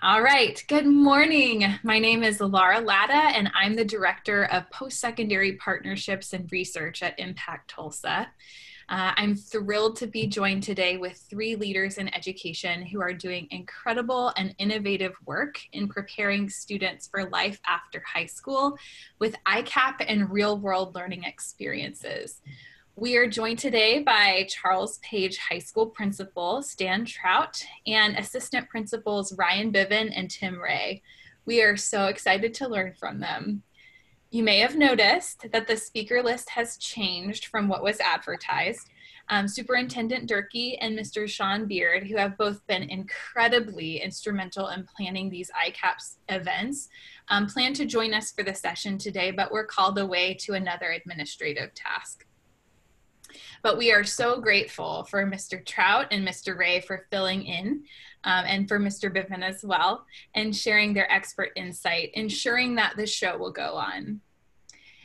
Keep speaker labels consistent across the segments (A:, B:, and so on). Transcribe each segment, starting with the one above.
A: All right, good morning. My name is Laura Latta, and I'm the Director of Post Secondary Partnerships and Research at Impact Tulsa. Uh, I'm thrilled to be joined today with three leaders in education who are doing incredible and innovative work in preparing students for life after high school with ICAP and real world learning experiences. We are joined today by Charles Page High School Principal Stan Trout and Assistant Principals Ryan Bivin and Tim Ray. We are so excited to learn from them. You may have noticed that the speaker list has changed from what was advertised. Um, Superintendent Durkee and Mr. Sean Beard, who have both been incredibly instrumental in planning these ICAPS events, um, plan to join us for the session today, but were called away to another administrative task. But we are so grateful for Mr. Trout and Mr. Ray for filling in um, and for Mr. Bivin as well and sharing their expert insight, ensuring that the show will go on.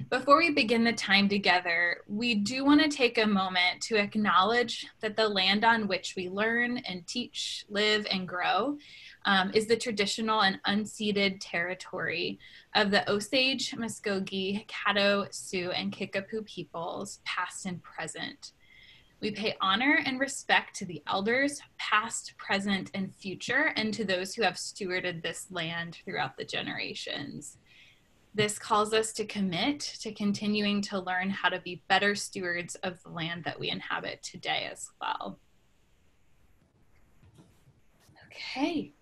A: Before we begin the time together, we do want to take a moment to acknowledge that the land on which we learn and teach, live, and grow um, is the traditional and unceded territory of the Osage, Muskogee, Caddo, Sioux, and Kickapoo peoples, past and present. We pay honor and respect to the elders, past, present, and future, and to those who have stewarded this land throughout the generations. This calls us to commit to continuing to learn how to be better stewards of the land that we inhabit today as well. Okay.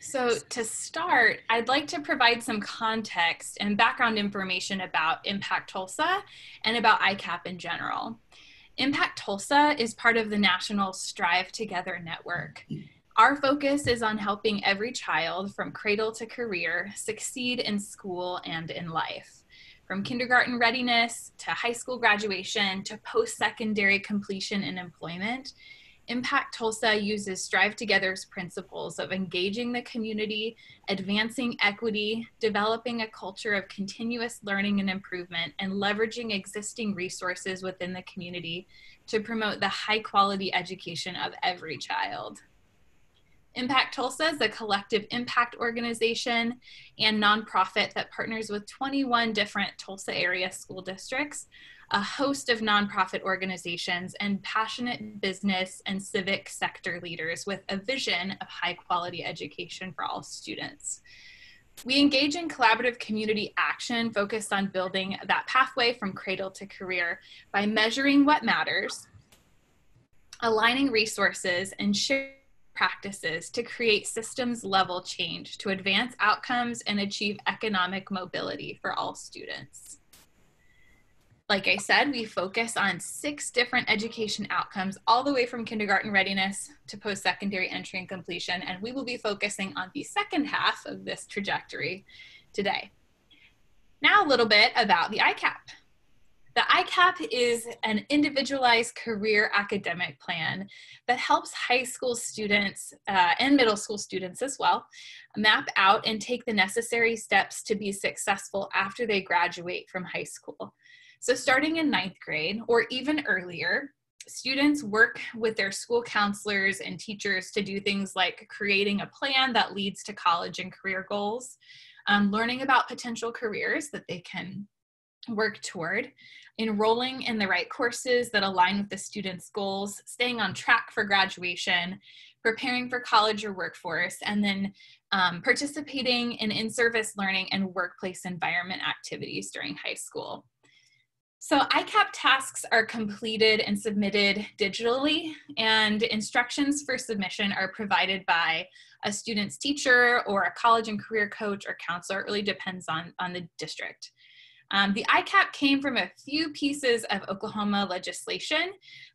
A: So, to start, I'd like to provide some context and background information about Impact Tulsa and about ICAP in general. Impact Tulsa is part of the national Strive Together network. Our focus is on helping every child from cradle to career succeed in school and in life. From kindergarten readiness to high school graduation to post secondary completion and employment, Impact Tulsa uses Strive Together's principles of engaging the community, advancing equity, developing a culture of continuous learning and improvement, and leveraging existing resources within the community to promote the high quality education of every child. Impact Tulsa is a collective impact organization and nonprofit that partners with 21 different Tulsa area school districts a host of nonprofit organizations and passionate business and civic sector leaders with a vision of high quality education for all students. We engage in collaborative community action focused on building that pathway from cradle to career by measuring what matters, aligning resources, and sharing practices to create systems level change to advance outcomes and achieve economic mobility for all students. Like I said, we focus on six different education outcomes, all the way from kindergarten readiness to post secondary entry and completion. And we will be focusing on the second half of this trajectory today. Now, a little bit about the ICAP. The ICAP is an individualized career academic plan that helps high school students uh, and middle school students as well map out and take the necessary steps to be successful after they graduate from high school. So, starting in ninth grade or even earlier, students work with their school counselors and teachers to do things like creating a plan that leads to college and career goals, um, learning about potential careers that they can work toward, enrolling in the right courses that align with the student's goals, staying on track for graduation, preparing for college or workforce, and then um, participating in in service learning and workplace environment activities during high school. So ICAP tasks are completed and submitted digitally, and instructions for submission are provided by a student's teacher or a college and career coach or counselor. It really depends on, on the district. Um, the ICAP came from a few pieces of Oklahoma legislation.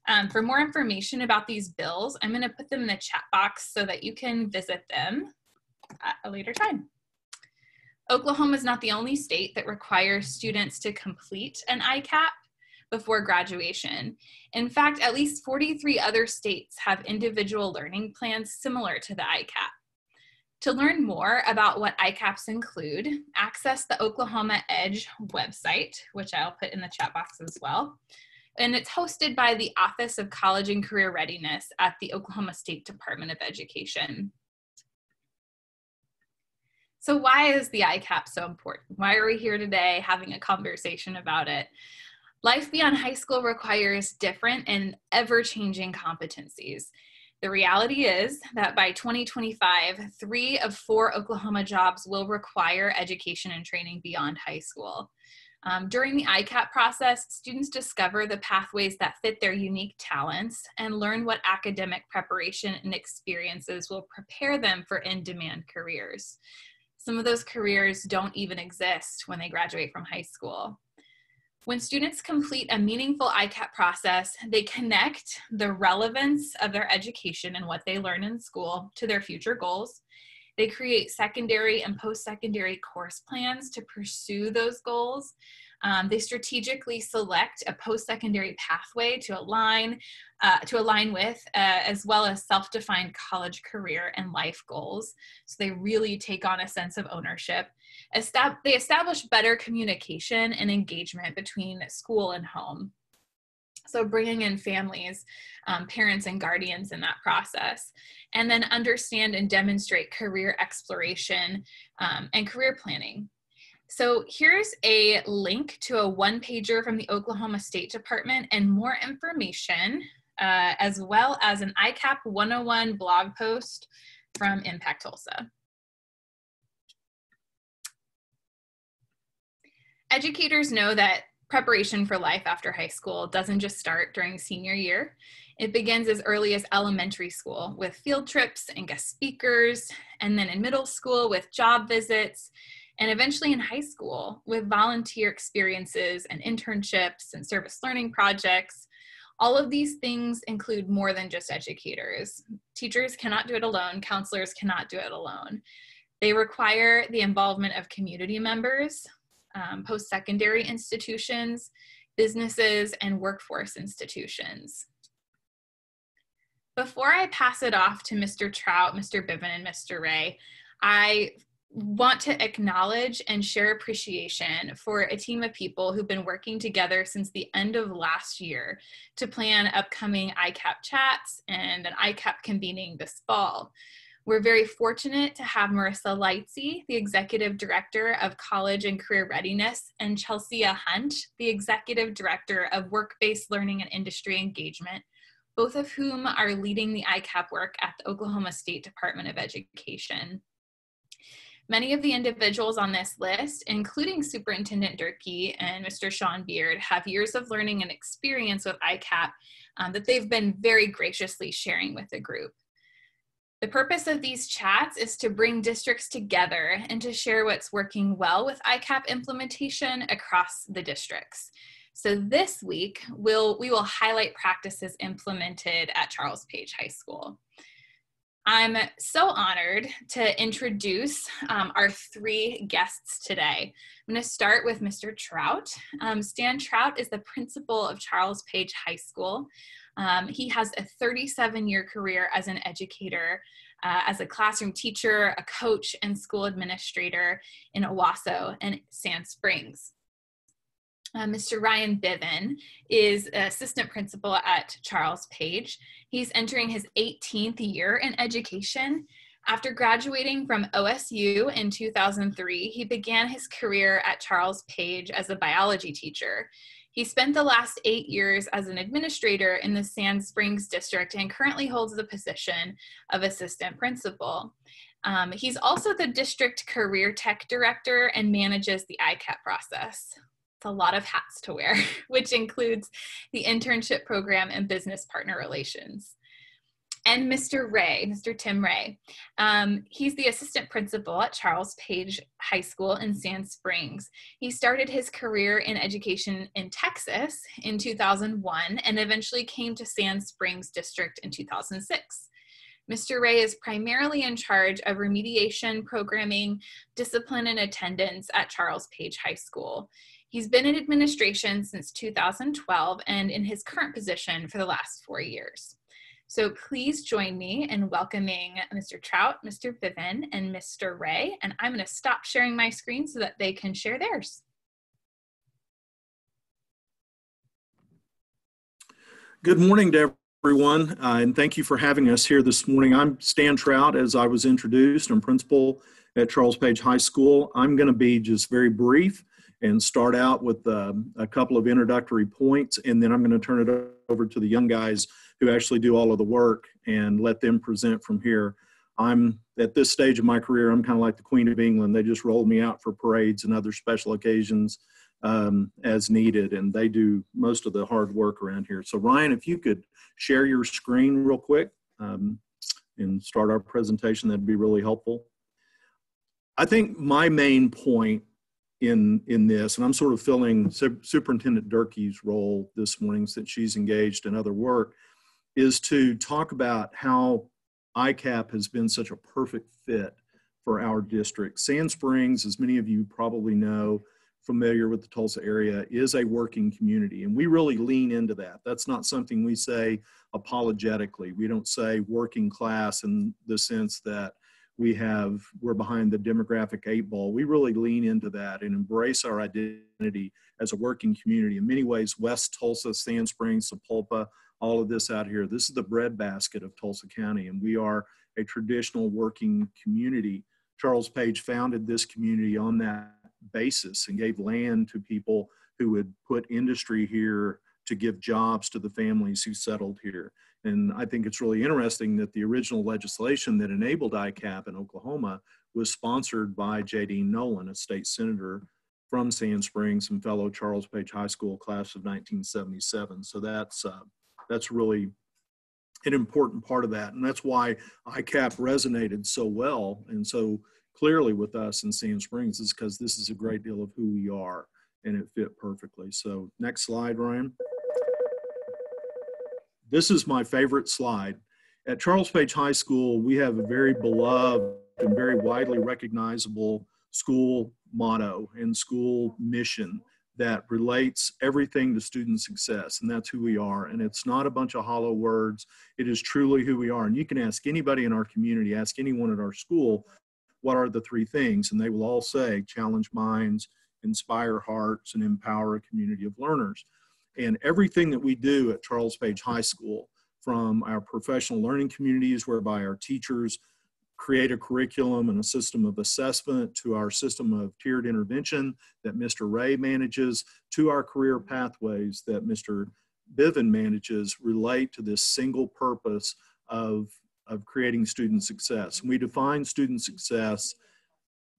A: Um, for more information about these bills, I'm going to put them in the chat box so that you can visit them at a later time. Oklahoma is not the only state that requires students to complete an ICAP before graduation. In fact, at least 43 other states have individual learning plans similar to the ICAP. To learn more about what ICAPs include, access the Oklahoma Edge website, which I'll put in the chat box as well. and it's hosted by the Office of College and Career Readiness at the Oklahoma State Department of Education. So why is the ICAP so important? Why are we here today having a conversation about it? Life beyond high school requires different and ever-changing competencies. The reality is that by 2025, three of four Oklahoma jobs will require education and training beyond high school. Um, during the ICAP process, students discover the pathways that fit their unique talents and learn what academic preparation and experiences will prepare them for in-demand careers. Some of those careers don't even exist when they graduate from high school. When students complete a meaningful ICAP process, they connect the relevance of their education and what they learn in school to their future goals. They create secondary and post-secondary course plans to pursue those goals. Um, they strategically select a post-secondary pathway to align uh, to align with, uh, as well as self-defined college career and life goals. So they really take on a sense of ownership. Estab they establish better communication and engagement between school and home. So bringing in families, um, parents and guardians in that process, and then understand and demonstrate career exploration um, and career planning. So here's a link to a one pager from the Oklahoma State Department and more information, uh, as well as an ICAP 101 blog post from Impact Tulsa. Educators know that preparation for life after high school doesn't just start during senior year. It begins as early as elementary school with field trips and guest speakers, and then in middle school with job visits, and eventually in high school with volunteer experiences and internships and service learning projects. All of these things include more than just educators. Teachers cannot do it alone, counselors cannot do it alone. They require the involvement of community members, um, post-secondary institutions, businesses, and workforce institutions. Before I pass it off to Mr. Trout, Mr. Bivin, and Mr. Ray, I want to acknowledge and share appreciation for a team of people who've been working together since the end of last year to plan upcoming ICAP chats and an ICAP convening this fall. We're very fortunate to have Marissa Lightsey, the Executive Director of College and Career Readiness, and Chelsea Hunt, the Executive Director of Work-Based Learning and Industry Engagement, both of whom are leading the ICAP work at the Oklahoma State Department of Education. Many of the individuals on this list, including Superintendent Durkee and Mr. Sean Beard, have years of learning and experience with ICAP um, that they've been very graciously sharing with the group. The purpose of these chats is to bring districts together and to share what's working well with ICAP implementation across the districts. So this week, we'll, we will highlight practices implemented at Charles Page High School. I'm so honored to introduce um, our three guests today. I'm going to start with Mr. Trout. Um, Stan Trout is the principal of Charles Page High School. Um, he has a 37 year career as an educator, uh, as a classroom teacher, a coach, and school administrator in Owasso and Sand Springs. Uh, Mr. Ryan Bivin is assistant principal at Charles Page. He's entering his 18th year in education. After graduating from OSU in 2003, he began his career at Charles Page as a biology teacher. He spent the last eight years as an administrator in the Sand Springs district and currently holds the position of assistant principal. Um, he's also the district career tech director and manages the ICAP process it's a lot of hats to wear, which includes the internship program and business partner relations. And Mr. Ray, Mr. Tim Ray. Um, he's the assistant principal at Charles Page High School in Sand Springs. He started his career in education in Texas in 2001 and eventually came to Sand Springs District in 2006. Mr. Ray is primarily in charge of remediation programming, discipline, and attendance at Charles Page High School. He's been in administration since 2012 and in his current position for the last four years. So please join me in welcoming Mr. Trout, Mr. Bivin, and Mr. Ray. And I'm going to stop sharing my screen so that they can share theirs.
B: Good morning to everyone, uh, and thank you for having us here this morning. I'm Stan Trout, as I was introduced. I'm principal at Charles Page High School. I'm going to be just very brief and start out with uh, a couple of introductory points, and then I'm going to turn it over to the young guys who actually do all of the work and let them present from here. I'm at this stage of my career, I'm kind of like the Queen of England. They just roll me out for parades and other special occasions um, as needed, and they do most of the hard work around here. So, Ryan, if you could share your screen real quick um, and start our presentation, that'd be really helpful. I think my main point in in this, and I'm sort of filling Superintendent Durkee's role this morning since she's engaged in other work, is to talk about how ICAP has been such a perfect fit for our district. Sand Springs, as many of you probably know, familiar with the Tulsa area, is a working community. And we really lean into that. That's not something we say apologetically. We don't say working class in the sense that we have, we're behind the demographic eight ball. We really lean into that and embrace our identity as a working community. In many ways, West Tulsa, Sand Springs, Sapulpa, all of this out here. This is the breadbasket of Tulsa County, and we are a traditional working community. Charles Page founded this community on that basis and gave land to people who would put industry here to give jobs to the families who settled here. And I think it's really interesting that the original legislation that enabled ICAP in Oklahoma was sponsored by J.D. Nolan, a state senator from Sand Springs and fellow Charles Page High School class of 1977. So that's uh, that's really an important part of that. And that's why ICAP resonated so well and so clearly with us in Sand Springs is because this is a great deal of who we are and it fit perfectly. So next slide, Ryan. This is my favorite slide. At Charles Page High School, we have a very beloved and very widely recognizable school motto and school mission that relates everything to student success and that's who we are and it's not a bunch of hollow words. It is truly who we are and you can ask anybody in our community ask anyone at our school what are the three things and they will all say challenge minds inspire hearts and empower a community of learners. And everything that we do at charles page high school from our professional learning communities whereby our teachers create a curriculum and a system of assessment to our system of tiered intervention that Mr. Ray manages to our career pathways that Mr. Bivin manages relate to this single purpose of, of creating student success. we define student success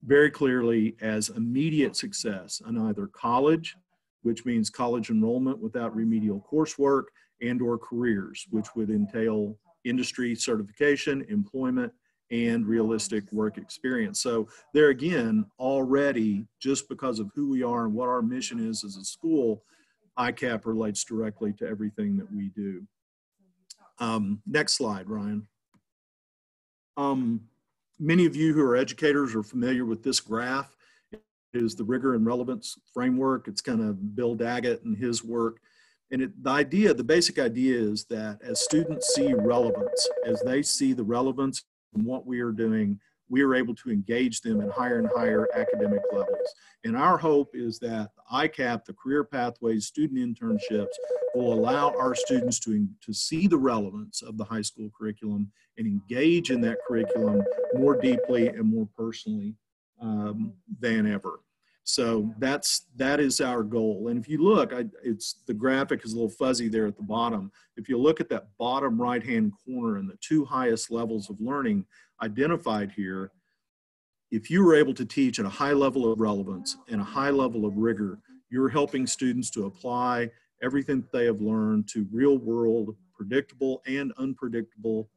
B: very clearly as immediate success in either college, which means college enrollment without remedial coursework, and or careers, which would entail industry certification, employment, and realistic work experience. So there again, already, just because of who we are and what our mission is as a school, ICAP relates directly to everything that we do. Um, next slide, Ryan. Um, many of you who are educators are familiar with this graph. It is the rigor and relevance framework. It's kind of Bill Daggett and his work. And it, the idea, the basic idea is that as students see relevance, as they see the relevance and what we are doing, we are able to engage them in higher and higher academic levels. And our hope is that ICAP, the career pathways, student internships, will allow our students to, to see the relevance of the high school curriculum and engage in that curriculum more deeply and more personally um, than ever. So that's that is our goal. And if you look, I, it's the graphic is a little fuzzy there at the bottom. If you look at that bottom right hand corner and the two highest levels of learning identified here, if you were able to teach at a high level of relevance and a high level of rigor, you're helping students to apply everything they have learned to real world, predictable and unpredictable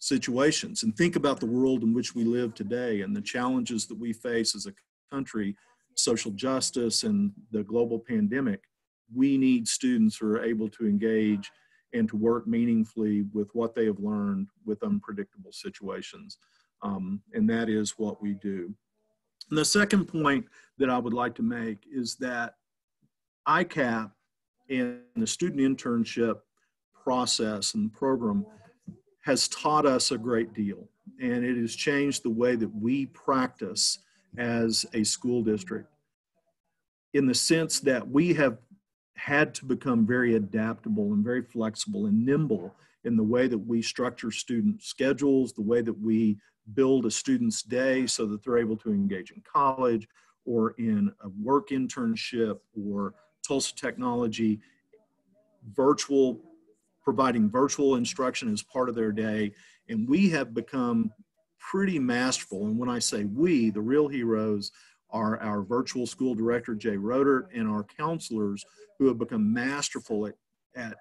B: situations. And think about the world in which we live today and the challenges that we face as a country social justice and the global pandemic, we need students who are able to engage and to work meaningfully with what they have learned with unpredictable situations. Um, and that is what we do. And the second point that I would like to make is that ICAP and the student internship process and program has taught us a great deal. And it has changed the way that we practice as a school district in the sense that we have had to become very adaptable and very flexible and nimble in the way that we structure student schedules, the way that we build a student's day so that they're able to engage in college or in a work internship or Tulsa Technology, virtual, providing virtual instruction as part of their day. And we have become pretty masterful. And when I say we, the real heroes are our virtual school director, Jay Roeder, and our counselors who have become masterful at, at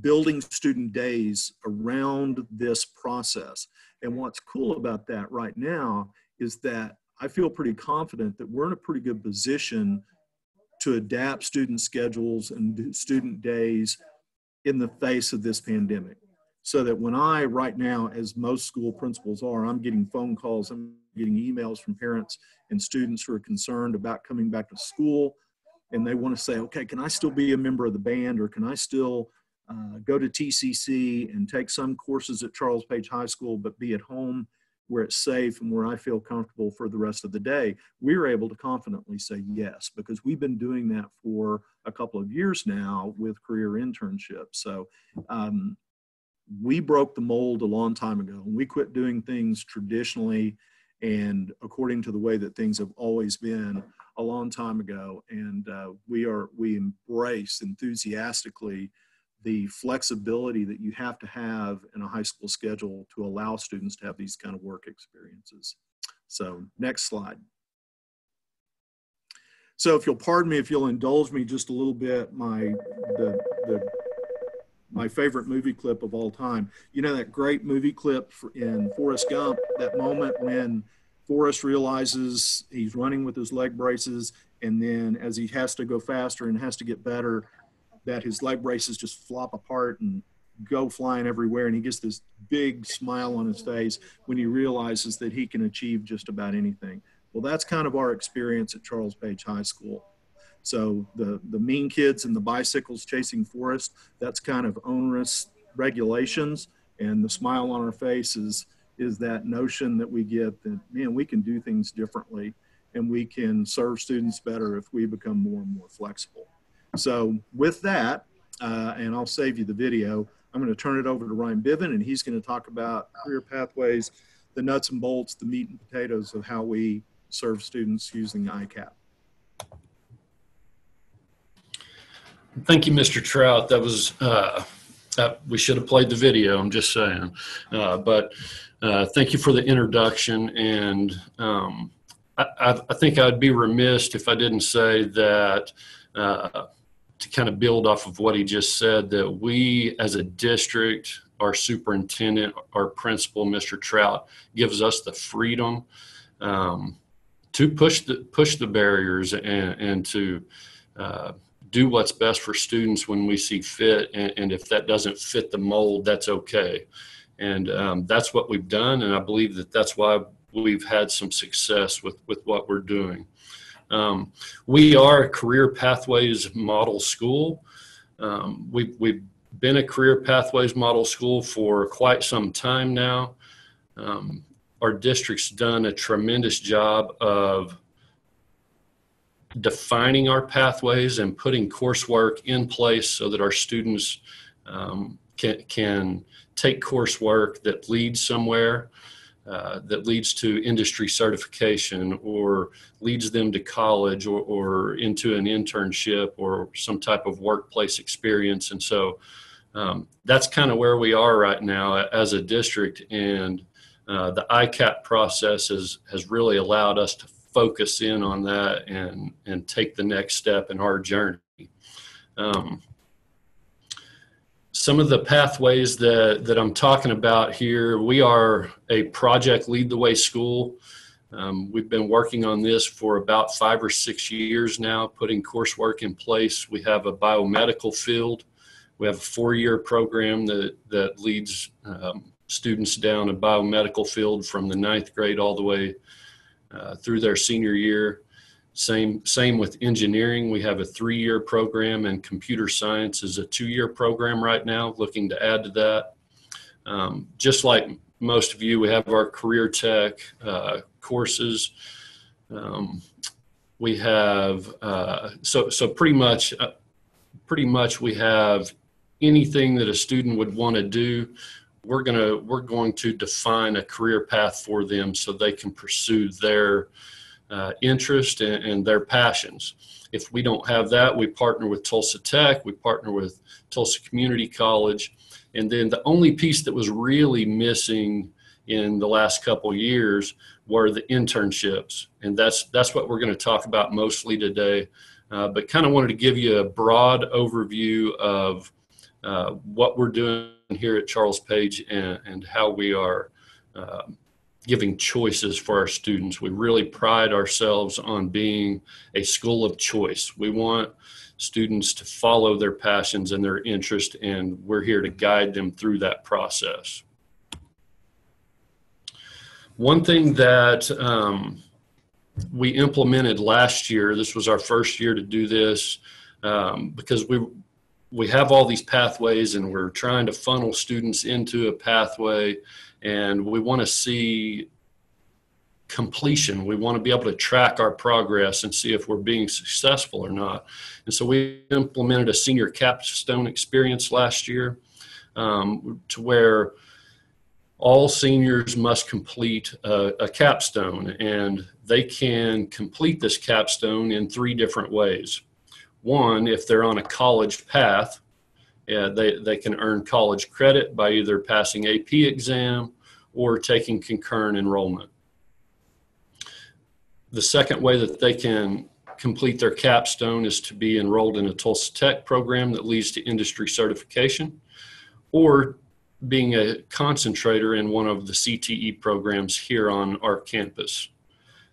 B: building student days around this process. And what's cool about that right now is that I feel pretty confident that we're in a pretty good position to adapt student schedules and student days in the face of this pandemic. So that when I, right now, as most school principals are, I'm getting phone calls, I'm getting emails from parents and students who are concerned about coming back to school and they want to say, okay, can I still be a member of the band or can I still uh, go to TCC and take some courses at Charles Page High School, but be at home where it's safe and where I feel comfortable for the rest of the day, we're able to confidently say yes because we've been doing that for a couple of years now with career internships. So um, we broke the mold a long time ago and we quit doing things traditionally and according to the way that things have always been a long time ago. And uh, we are we embrace enthusiastically the flexibility that you have to have in a high school schedule to allow students to have these kind of work experiences. So next slide. So if you'll pardon me, if you'll indulge me just a little bit, my the, the my favorite movie clip of all time. You know that great movie clip in Forrest Gump, that moment when Forrest realizes he's running with his leg braces, and then as he has to go faster and has to get better, that his leg braces just flop apart and go flying everywhere and he gets this big smile on his face when he realizes that he can achieve just about anything. Well that's kind of our experience at charles page high school so the the mean kids and the bicycles chasing forrest that's kind of onerous regulations and the smile on our face is is that notion that we get that man we can do things differently and we can serve students better if we become more and more flexible so with that, uh, and I'll save you the video, I'm going to turn it over to Ryan Bivin, and he's going to talk about career pathways, the nuts and bolts, the meat and potatoes of how we serve students using ICAP.
C: Thank you, Mr. Trout. That was, uh, uh, we should have played the video, I'm just saying. Uh, but uh, thank you for the introduction. And um, I, I, think I'd be remiss if I didn't say that uh, to kind of build off of what he just said that we as a district our superintendent our principal mr trout gives us the freedom um, to push the push the barriers and, and to uh, do what's best for students when we see fit and, and, if that doesn't fit the mold that's okay and um, that's what we've done and i believe that that's why we've had some success with with what we're doing um, we are a career pathways model school. Um, we've, we've been a career pathways model school for quite some time now. Um, our district's done a tremendous job of defining our pathways and putting coursework in place so that our students um, can, can take coursework that leads somewhere uh, that leads to industry certification or leads them to college or, or, into an internship or some type of workplace experience. And so um, that's kind of where we are right now as a district. And uh, the ICAP process has, has really allowed us to focus in on that and, and take the next step in our journey. Um, some of the pathways that, that I'm talking about here, we are a project lead the way school. Um, we've been working on this for about five or six years now, putting coursework in place. We have a biomedical field. We have a four-year program that, that leads um, students down a biomedical field from the ninth grade all the way uh, through their senior year. Same, same with engineering. We have a three-year program and computer science is a two-year program right now, looking to add to that. Um, just like most of you, we have our career tech uh, courses. Um, we have, uh, so, so pretty much uh, pretty much we have anything that a student would want to do we're going to we're going to define a career path for them so they can pursue their uh, interest and, and, their passions. If we don't have that we partner with tulsa tech we partner with tulsa community college and then the only piece that was really missing in the last couple years were the internships and that's that's what we're going to talk about mostly today. Uh, but kind of wanted to give you a broad overview of uh, what we're doing here at Charles Page and, and how we are uh, giving choices for our students. We really pride ourselves on being a school of choice. We want students to follow their passions and their interest, and we're here to guide them through that process. One thing that um, we implemented last year, this was our first year to do this, um, because we we have all these pathways and we're trying to funnel students into a pathway and we want to see completion. We want to be able to track our progress and see if we're being successful or not. And so we implemented a senior capstone experience last year um, to where all seniors must complete a, a, capstone and they can complete this capstone in three different ways. One, if they're on a college path, uh, they, they can earn college credit by either passing AP exam or taking concurrent enrollment. The second way that they can complete their capstone is to be enrolled in a Tulsa Tech program that leads to industry certification or being a concentrator in one of the CTE programs here on our campus.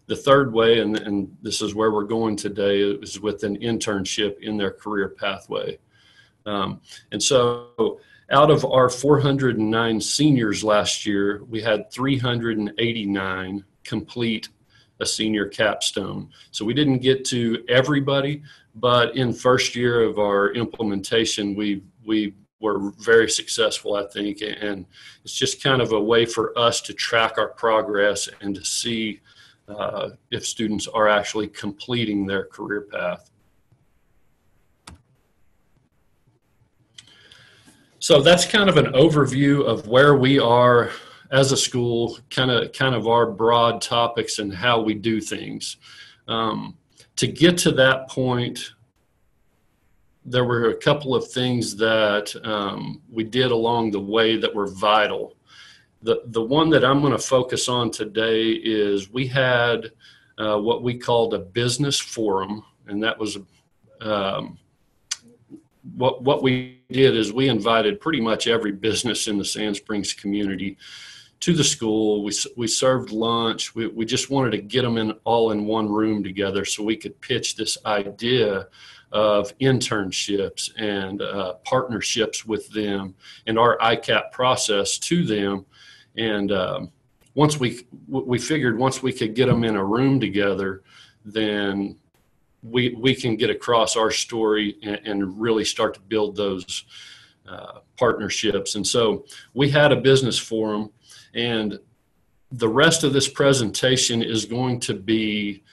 C: The third way, and, and this is where we're going today, is with an internship in their career pathway. Um, and so, out of our 409 seniors last year, we had 389 complete a senior capstone. So we didn't get to everybody, but in first year of our implementation, we we were very successful, I think, and it's just kind of a way for us to track our progress and to see uh, if students are actually completing their career path. So that's kind of an overview of where we are as a school, kind of kind of our broad topics and how we do things. Um, to get to that point, there were a couple of things that um, we did along the way that were vital the the one that I'm going to focus on today is we had uh, what we called a business forum, and that was um, what what we did is we invited pretty much every business in the Sand Springs community to the school. We we served lunch. We we just wanted to get them in all in one room together so we could pitch this idea of internships and uh, partnerships with them and our ICAP process to them and um, once we we figured once we could get them in a room together, then we we can get across our story and, and really start to build those uh, partnerships. And so we had a business forum, and the rest of this presentation is going to be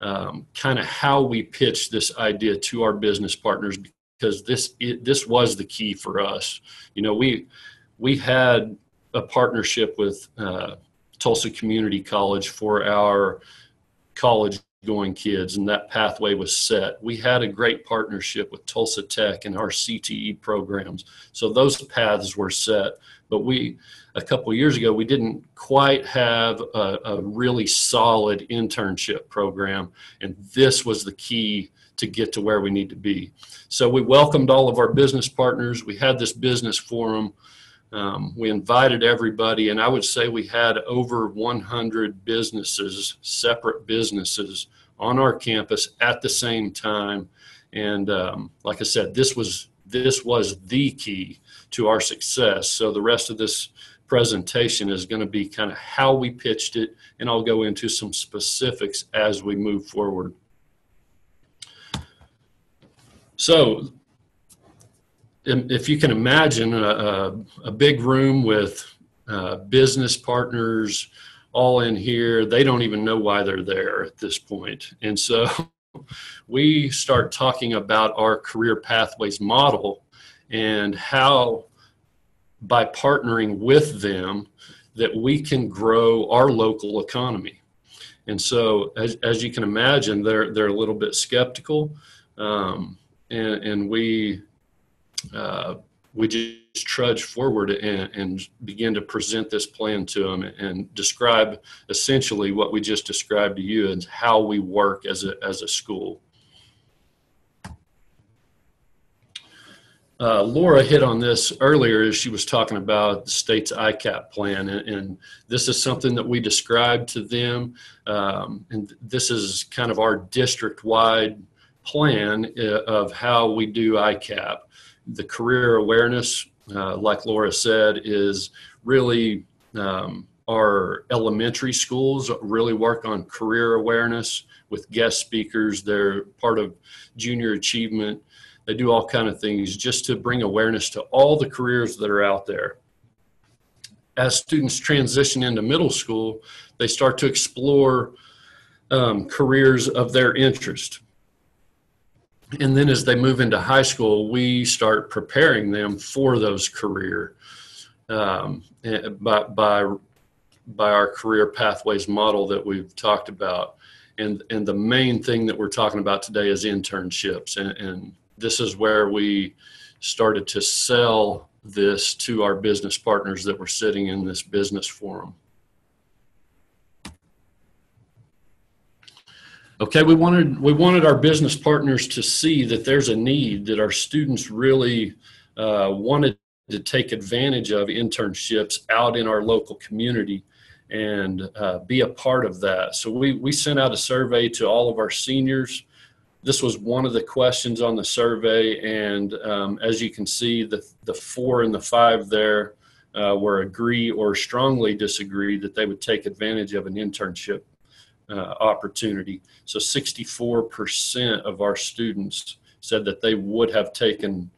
C: um, kind of how we pitched this idea to our business partners because this it, this was the key for us. You know, we we had a partnership with uh, Tulsa Community College for our college going kids, and that pathway was set. We had a great partnership with Tulsa Tech and our CTE programs, so those paths were set. But we, a couple years ago, we didn't quite have a, a really solid internship program, and this was the key to get to where we need to be. So we welcomed all of our business partners. We had this business forum um, we invited everybody, and I would say we had over 100 businesses, separate businesses, on our campus at the same time. And um, like I said, this was this was the key to our success. So the rest of this presentation is going to be kind of how we pitched it, and I'll go into some specifics as we move forward. So if you can imagine a, a big room with uh, business partners all in here, they don't even know why they're there at this point. And so we start talking about our career pathways model and how by partnering with them that we can grow our local economy. And so, as, as you can imagine, they're, they're a little bit skeptical. Um, and, and we, uh, we just trudge forward and, and begin to present this plan to them and describe essentially what we just described to you and how we work as a, as a school. Uh, Laura hit on this earlier as she was talking about the state's ICAP plan, and, and this is something that we described to them. Um, and this is kind of our district wide plan uh, of how we do ICAP. The career awareness, uh, like Laura said, is really um, our elementary schools really work on career awareness with guest speakers. They're part of junior achievement they do all kind of things just to bring awareness to all the careers that are out there. As students transition into middle school, they start to explore um, careers of their interest. And then as they move into high school, we start preparing them for those career um, eh, by, by, by our career pathways model that we've talked about. And, and the main thing that we're talking about today is internships and, and this is where we started to sell this to our business partners that were sitting in this business forum. Okay, we wanted we wanted our business partners to see that there's a need that our students really uh, wanted to take advantage of internships out in our local community and uh, be a part of that. So we we sent out a survey to all of our seniors this was one of the questions on the survey, and um, as you can see, the the four and the five there uh, were agree or strongly disagree that they would take advantage of an internship uh, opportunity. So 64% of our students said that they would have taken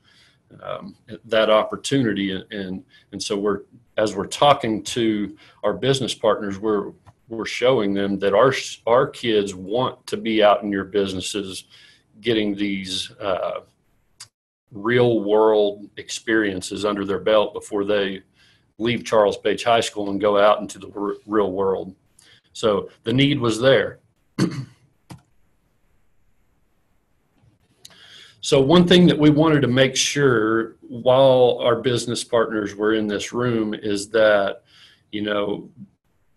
C: um, that opportunity, and and so we're as we're talking to our business partners, we're we're showing them that our our kids want to be out in your businesses getting these uh, real world experiences under their belt before they leave Charles Page High School and go out into the r- real world. So the need was there. so one thing that we wanted to make sure while our business partners were in this room is that you know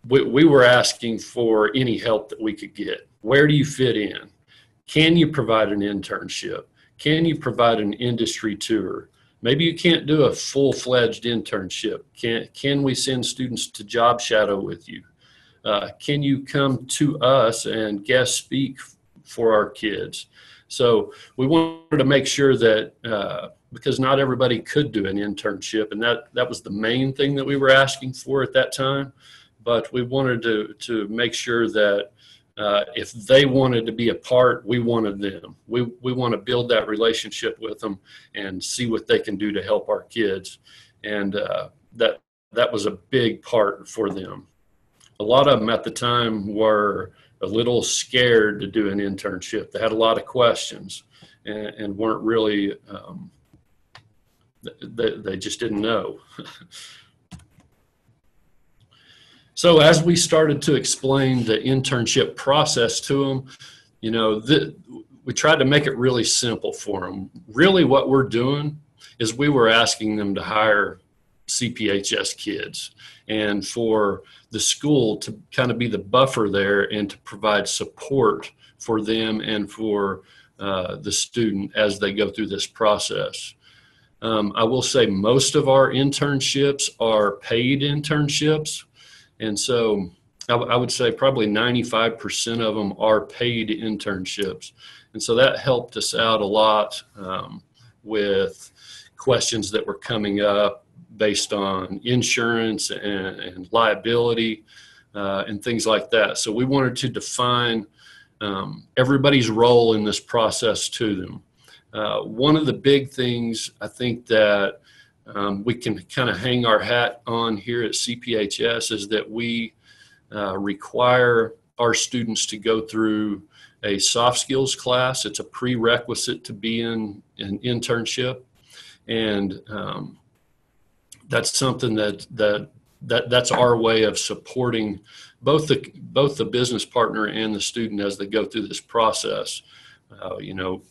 C: we, we were asking for any help that we could get. Where do you fit in? Can you provide an internship? Can you provide an industry tour? Maybe you can't do a full fledged internship. Can, can we send students to job shadow with you? Uh, can you come to us and guest speak for our kids? So we wanted to make sure that uh, because not everybody could do an internship, and that that was the main thing that we were asking for at that time but we wanted to to make sure that uh, if they wanted to be a part, we wanted them. We we want to build that relationship with them and see what they can do to help our kids, and uh, that that was a big part for them. A lot of them at the time were a little scared to do an internship. They had a lot of questions and, and weren't really. Um, they, they just didn't know. So as we started to explain the internship process to them, you know, the, we tried to make it really simple for them. Really, what we're doing is we were asking them to hire CPHS kids and for the school to kind of be the buffer there and to provide support for them and for uh, the student as they go through this process. Um, I will say most of our internships are paid internships. And so I, w- I would say probably 95% of them are paid internships. And so that helped us out a lot um, with questions that were coming up based on insurance and, and liability uh, and things like that. So we wanted to define um, everybody's role in this process to them. Uh, one of the big things I think that um, we can kind of hang our hat on here at CPHS is that we uh, require our students to go through a soft skills class. It's a prerequisite to be in an internship, and um, that's something that that that that's our way of supporting both the both the business partner and the student as they go through this process. Uh, you know,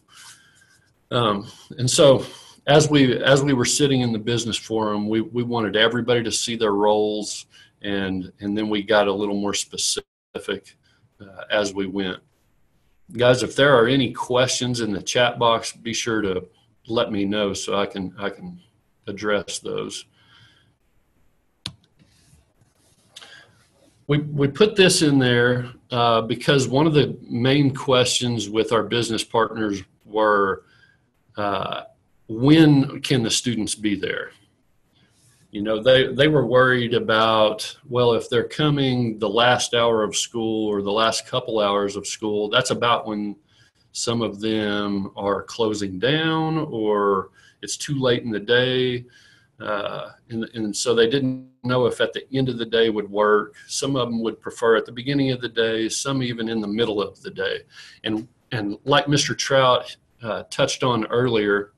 C: um, and so as we as we were sitting in the business forum, we we wanted everybody to see their roles, and and then we got a little more specific uh, as we went. Guys, if there are any questions in the chat box, be sure to let me know so I can I can address those. We, we put this in there uh, because one of the main questions with our business partners were uh, when can the students be there? You know, they, they were worried about, well, if they're coming the last hour of school or the last couple hours of school, that's about when some of them are closing down or it's too late in the day. Uh, and, and so they didn't know if at the end of the day would work. Some of them would prefer at the beginning of the day, some even in the middle of the day. And, and like Mr. Trout uh, touched on earlier,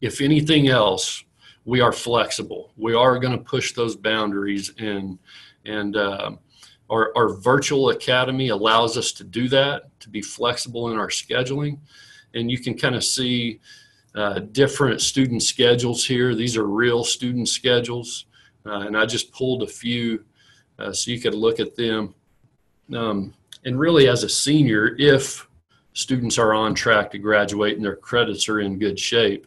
C: if anything else, we are flexible. We are going to push those boundaries, and and uh, our, our virtual academy allows us to do that, to be flexible in our scheduling, and you can kind of see uh, different student schedules here. These are real student schedules, uh, and I just pulled a few uh, so you could look at them. Um, and really, as a senior, if students are on track to graduate and their credits are in good shape,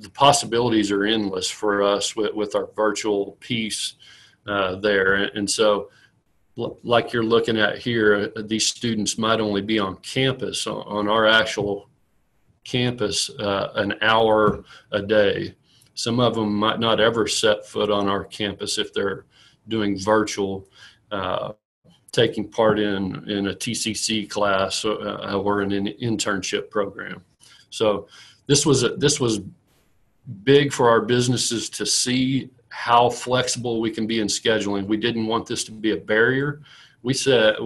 C: the possibilities are endless for us with, with our virtual piece uh, there. And so, like you're looking at here, uh, these students might only be on campus, on our actual campus, uh, an hour a day. Some of them might not ever set foot on our campus if they're doing virtual, uh, taking part in, in a TCC class uh, or an internship program. So this was a, this was big for our businesses to see how flexible we can be in scheduling. We didn't want this to be a barrier. We said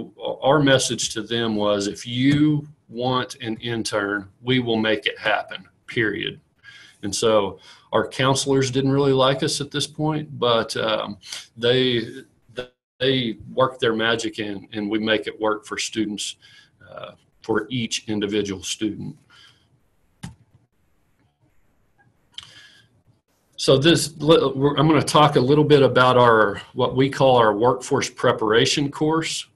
C: our message to them was if you want an intern, we will make it happen, period. And so our counselors didn't really like us at this point, but um, they they work their magic in and we make it work for students uh, for each individual student. So this, I'm going to talk a little bit about our what we call our workforce preparation course,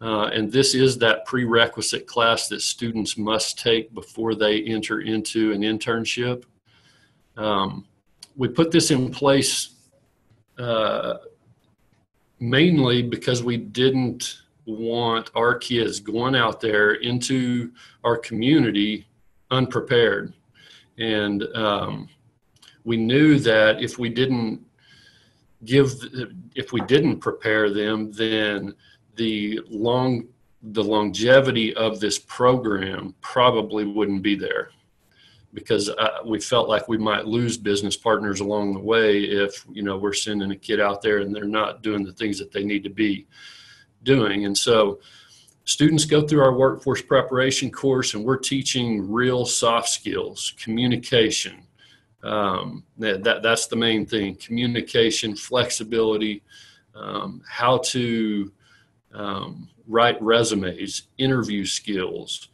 C: uh, and this is that prerequisite class that students must take before they enter into an internship. Um, we put this in place uh, mainly because we didn't want our kids going out there into our community unprepared, and um, we knew that if we didn't give if we didn't prepare them then the long the longevity of this program probably wouldn't be there. Because uh, we felt like we might lose business partners along the way if you know we're sending a kid out there and they're not doing the things that they need to be doing. And so students go through our workforce preparation course and we're teaching real soft skills communication um, that, that, that's the main thing communication, flexibility, um, how to um, write resumes, interview skills.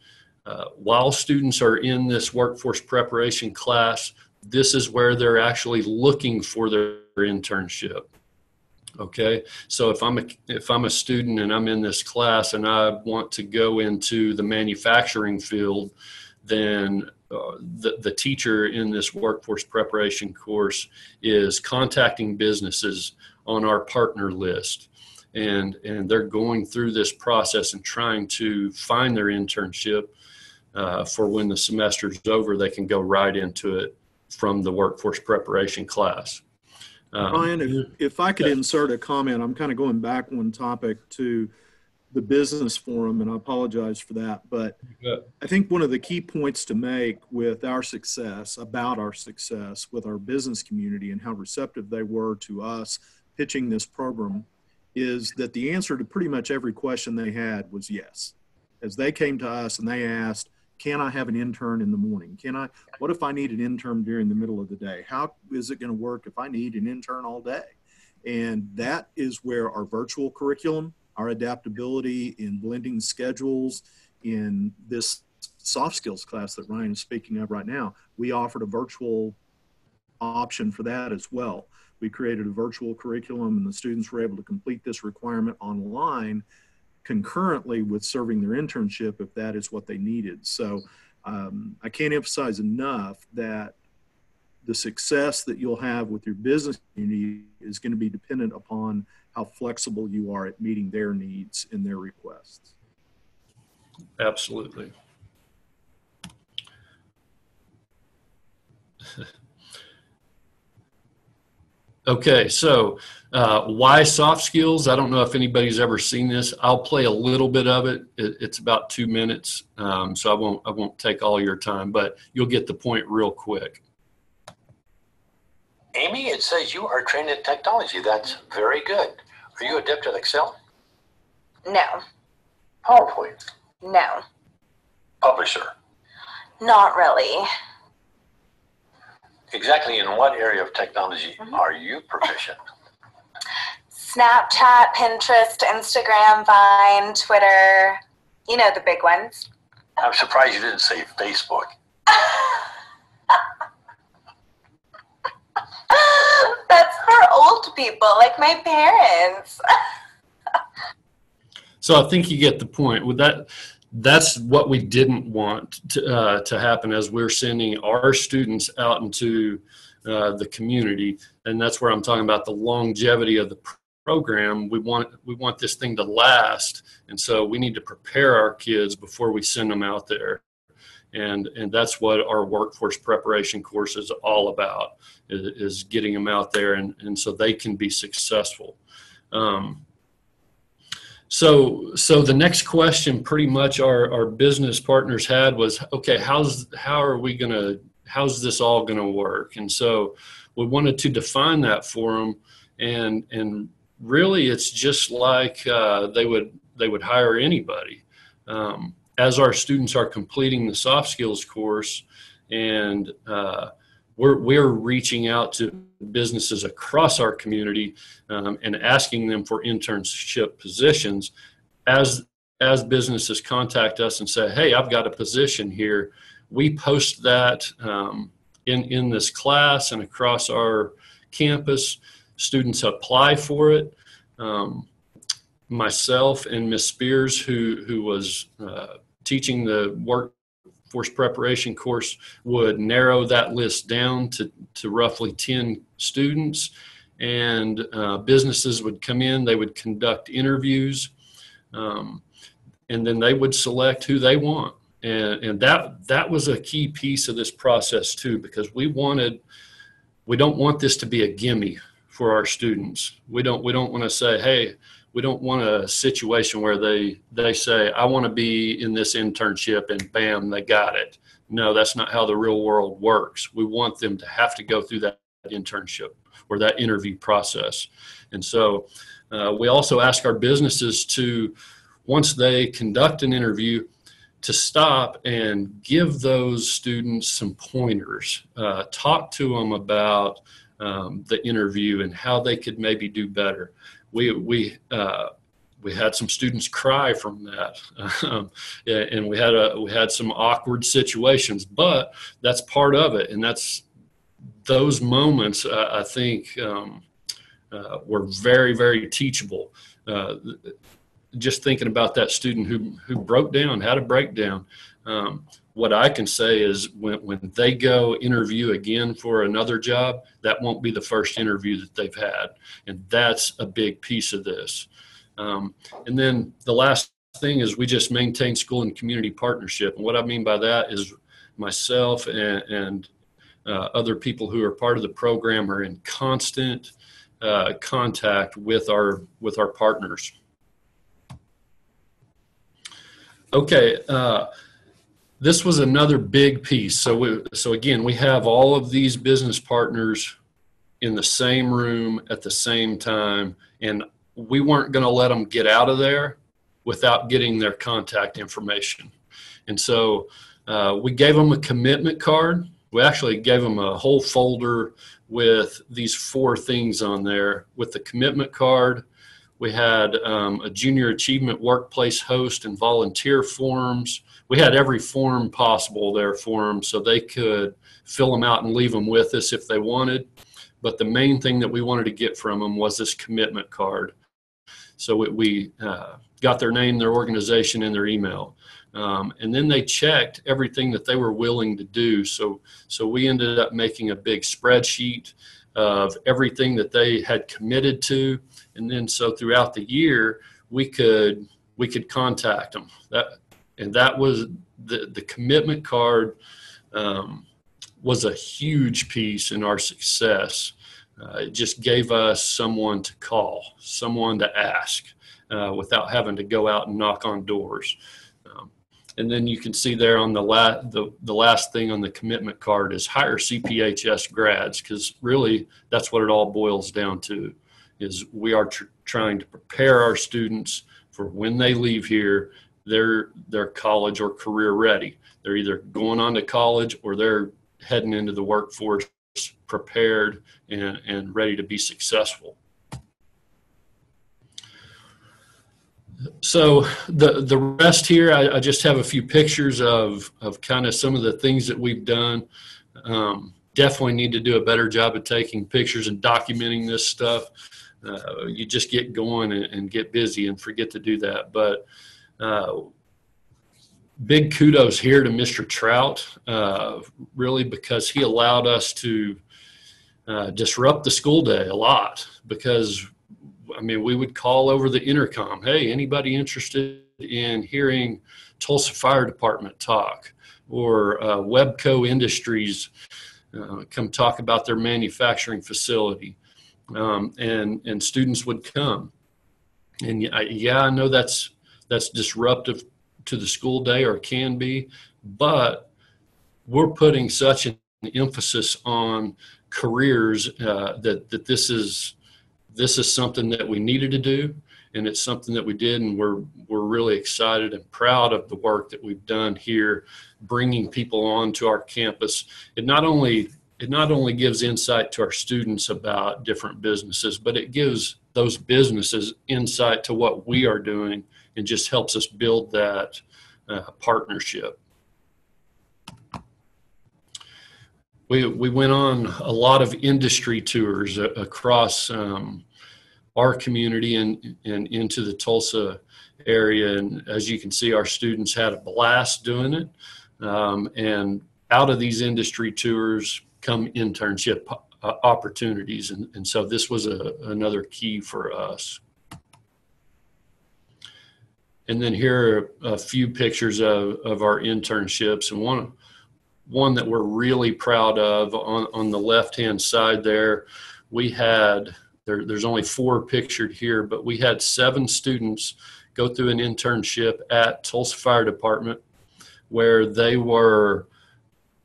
C: Uh, while students are in this workforce preparation class, this is where they're actually looking for their internship. Okay, so if I'm a if I'm a student and I'm in this class and I want to go into the manufacturing field, then uh, the, the teacher in this workforce preparation course is contacting businesses on our partner list. And and they're going through this process and trying to find their internship uh, for when the semester is over they can go right into it from the workforce preparation class.
B: Um, Ryan, if, if I could insert a comment, I'm kind of going back one topic to the business forum, and I apologize for that. But I think one of the key points to make with our success, about our success with our business community and how receptive they were to us pitching this program, is that the answer to pretty much every question they had was yes. as they came to us and they asked, can I have an intern in the morning? Can I, what if I need an intern during the middle of the day? How is it going to work if I need an intern all day? And that is where our virtual curriculum, our adaptability in blending schedules, in this soft skills class that Ryan is speaking of right now, we offered a virtual option for that as well. We created a virtual curriculum and the students were able to complete this requirement online concurrently with serving their internship if that is what they needed. So um, I can't emphasize enough that the success that you'll have with your business community is going to be dependent upon how flexible you are at meeting their needs and their requests.
C: Absolutely. okay, so uh, why soft skills? I don't know if anybody's ever seen this. I'll play a little bit of it. it it's about two minutes, um, so I won't I won't take all your time, but you'll get the point real quick.
D: Amy, it says you are trained in technology. That's very good. Are you adept at Excel?
E: No,
D: PowerPoint?
E: no,
D: Publisher?
E: not really.
D: Exactly in what area of technology
E: Mhm.
D: are you proficient?
E: Snapchat, Pinterest, Instagram, Vine, Twitter. You know the big ones.
D: I'm surprised you didn't say Facebook.
E: That's for old people, like my parents.
C: So I think you get the point. With that, that's what we didn't want to, uh, to happen as we're sending our students out into uh, the community, and that's where I'm talking about the longevity of the program. We want we want this thing to last, and so we need to prepare our kids before we send them out there, and and that's what our workforce preparation course is all about is, is getting them out there, and and so they can be successful. Um, so, so the next question, pretty much, our our business partners had was, okay, how's how are we gonna how's this all gonna work? And so, we wanted to define that for them, and and really, it's just like uh, they would they would hire anybody. Um, as our students are completing the soft skills course, and uh, we're we're reaching out to businesses across our community um, and asking them for internship positions as as businesses contact us and say hey i've got a position here. We post that um, in in this class and across our campus. Students apply for it. Um, myself and miss spears who who was uh, teaching the workforce preparation course would narrow that list down to to roughly 10 students. And uh, businesses would come in they would conduct interviews um, and then they would select who they want. And, and that that was a key piece of this process too because we wanted we don't want this to be a gimme for our students. We don't we don't want to say hey we don't want a situation where they they say i want to be in this internship and bam they got it no that's not how the real world works we want them to have to go through that internship or that interview process. And so uh, we also ask our businesses to, once they conduct an interview, to stop and give those students some pointers. Uh, talk to them about um, the interview and how they could maybe do better. We, we, uh, we had some students cry from that, um, and we had a we had some awkward situations, but that's part of it, and that's those moments, uh, I think, um, uh, were very, very teachable. Uh, just thinking about that student who, who broke down, had a breakdown. Um, what I can say is when, when they go interview again for another job, that won't be the first interview that they've had. And that's a big piece of this. Um, and then the last thing is we just maintain school and community partnership. And what I mean by that is myself and, and uh, other people who are part of the program are in constant uh, contact with our with our partners. Okay, uh, this was another big piece. So we, so again, we have all of these business partners in the same room at the same time, and we weren't going to let them get out of there without getting their contact information. And so uh, we gave them a commitment card. We actually gave them a whole folder with these four things on there. With the commitment card, we had um, a junior achievement workplace host and volunteer forms. We had every form possible there for them so they could fill them out and leave them with us if they wanted. But the main thing that we wanted to get from them was this commitment card. So we, we uh, got their name, their organization, and their email. Um, and then they checked everything that they were willing to do. So, so we ended up making a big spreadsheet of everything that they had committed to, and then so throughout the year we could we could contact them. That and that was the the commitment card um, was a huge piece in our success. Uh, it just gave us someone to call, someone to ask, uh, without having to go out and knock on doors. Um, and then you can see there on the, la- the, the last thing on the commitment card is hire CPHS grads because really that's what it all boils down to is we are tr- trying to prepare our students for when they leave here they're they're college or career ready. They're either going on to college or they're heading into the workforce prepared and, and ready to be successful. So the the rest here I, I, just have a few pictures of of kind of some of the things that we've done. Um, definitely need to do a better job of taking pictures and documenting this stuff. Uh, you just get going and, and, get busy and forget to do that. But uh, big kudos here to mr trout uh, really because he allowed us to uh, disrupt the school day a lot because I mean, we would call over the intercom, hey, anybody interested in hearing Tulsa Fire Department talk or uh, Webco Industries uh, come talk about their manufacturing facility? Um, and, and students would come. And yeah, I know that's, that's disruptive to the school day or can be, but we're putting such an emphasis on careers uh, that, that this is this is something that we needed to do and it's something that we did and we're we're really excited and proud of the work that we've done here bringing people on to our campus. It not only it not only gives insight to our students about different businesses but it gives those businesses insight to what we are doing and just helps us build that uh, partnership we, we went on a lot of industry tours across um, our community and, and into the Tulsa area. And as you can see, our students had a blast doing it. Um, and out of these industry tours come internship uh, opportunities. And, and so this was a, another key for us. And then here are a few pictures of, of our internships. And one, one that we're really proud of on, on the left hand side there, we had, there, there's only four pictured here, but we had seven students go through an internship at Tulsa Fire Department where they were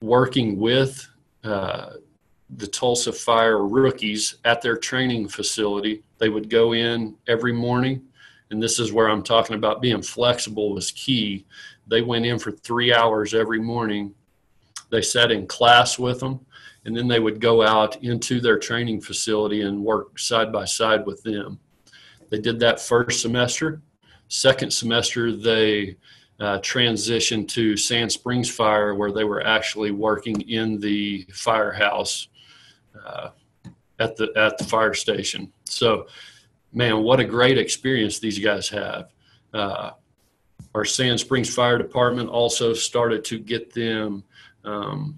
C: working with uh, the Tulsa Fire rookies at their training facility. They would go in every morning, and this is where I'm talking about being flexible was key. They went in for three hours every morning they sat in class with them, and then they would go out into their training facility and work side by side with them. They did that first semester. Second semester, they uh, transitioned to Sand Springs Fire, where they were actually working in the firehouse uh, at the at the fire station. So, man, what a great experience these guys have. Uh, our Sand Springs Fire Department also started to get them um,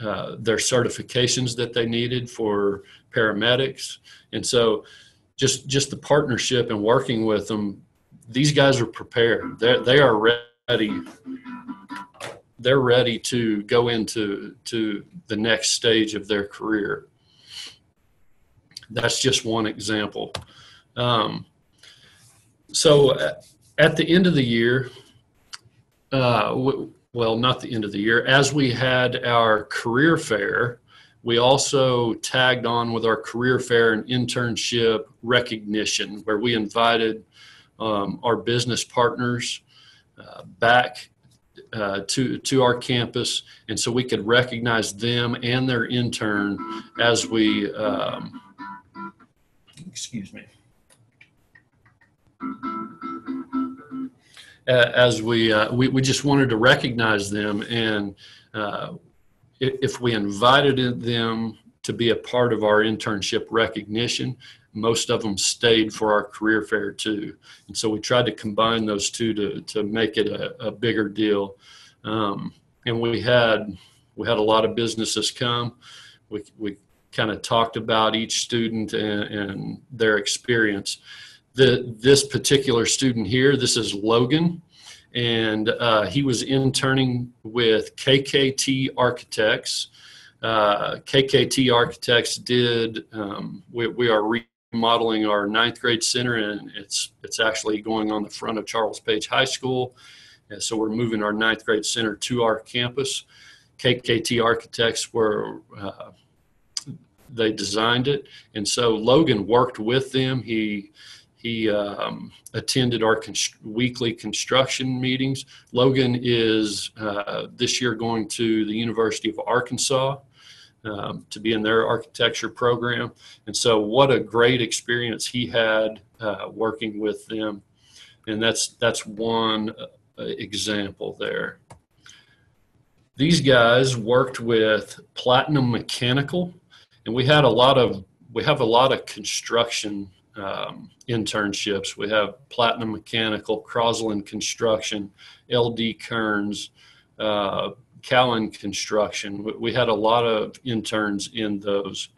C: uh, their certifications that they needed for paramedics. And so just just the partnership and working with them, these guys are prepared. They're, they are ready. They're ready to go into to the next stage of their career. That's just one example. Um, so uh, at the end of the year, uh, well, not the end of the year, as we had our career fair, we also tagged on with our career fair and internship recognition, where we invited um, our business partners uh, back uh, to to our campus, and so we could recognize them and their intern as we. Um, excuse me. As we, uh, we we just wanted to recognize them, and uh, if we invited them to be a part of our internship recognition, most of them stayed for our career fair too. And so we tried to combine those two to, to make it a, a bigger deal. Um, and we had, we had a lot of businesses come. We, we kind of talked about each student and, and their experience. The, this particular student here, this is Logan, and uh, he was interning with KKT Architects. Uh, KKT Architects did, um, we, we are remodeling our ninth grade center, and it's it's actually going on the front of Charles Page High School. And so we're moving our ninth grade center to our campus. KKT Architects were uh, they designed it, and so Logan worked with them. He he um, attended our const- weekly construction meetings. Logan is uh, this year going to the University of Arkansas um, to be in their architecture program. And so, what a great experience he had uh, working with them. And that's that's one uh, example there. These guys worked with Platinum Mechanical, and we had a lot of we have a lot of construction um, internships. We have Platinum Mechanical, Crosland Construction, LD Kearns, uh, Cowen Construction. We had a lot of interns in those.